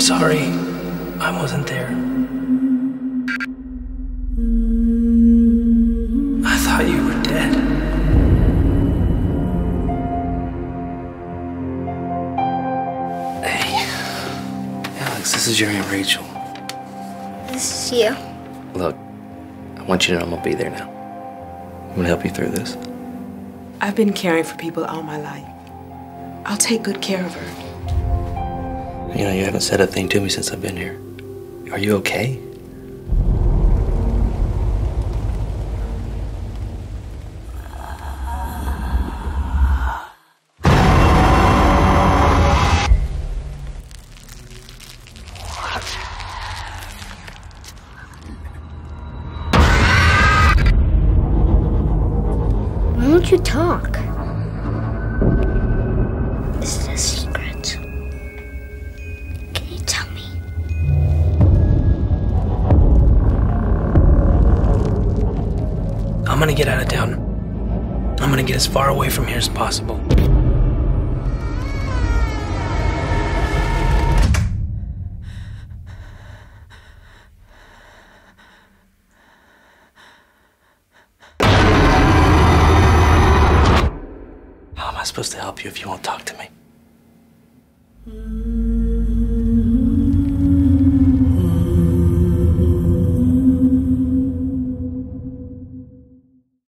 sorry. I wasn't there. I thought you were dead. Hey, Alex, this is your Aunt Rachel. This is you. Look, I want you to know I'm gonna be there now. I'm gonna help you through this. I've been caring for people all my life. I'll take good care of her. You know, you haven't said a thing to me since I've been here. Are you okay? Why don't you talk? I'm gonna get out of town. I'm gonna get as far away from here as possible. How am I supposed to help you if you won't talk to me? Hmm.